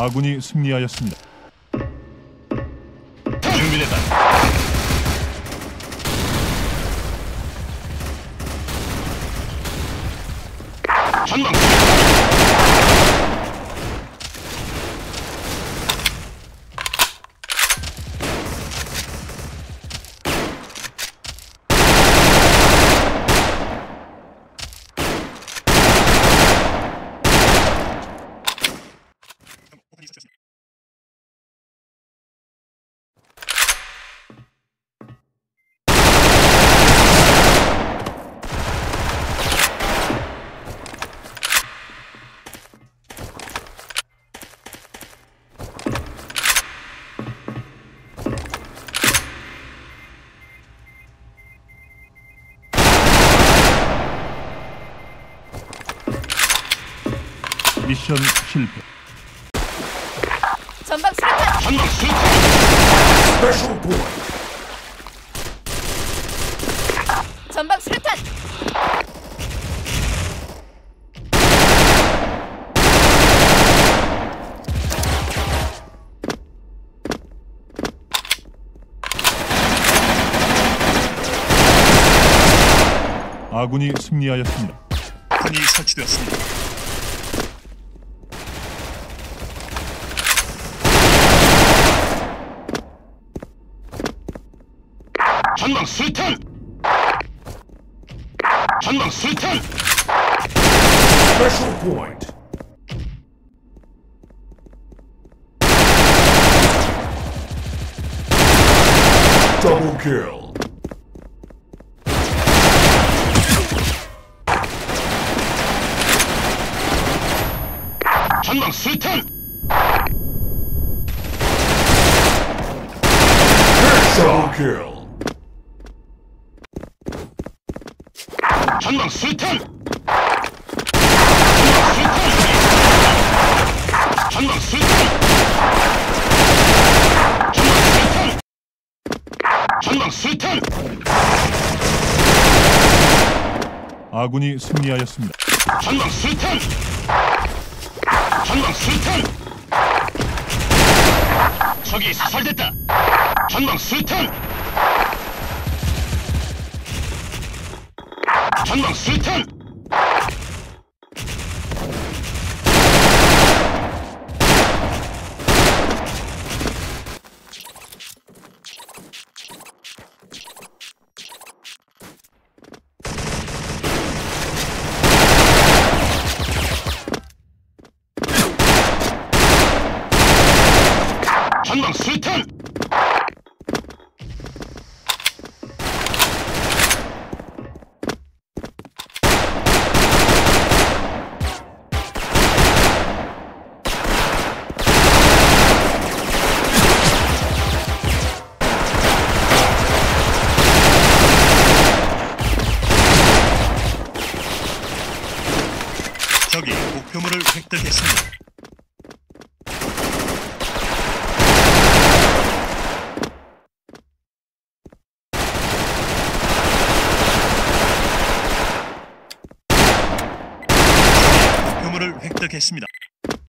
아군이 승리하였습니다. 준비됐다. 전방. 미션 실패. 전방 수류탄 전방 point. 전방 수류탄 아군이 승리하였습니다. 폭탄이 설치되었습니다. 전방 수탄. 전방 수탄. Special point. Double kill. 전방 수탄. Double kill. 전방 수탄. 전방 수탄. 전방 수탄. 아군이 승리하였습니다. 전방 수탄. 전방 수탄. 적이 사살됐다. 전방 수탄. 전방 수탄. 전방 수탄. 적이 목표물을 획득했습니다. 목표물을 획득했습니다.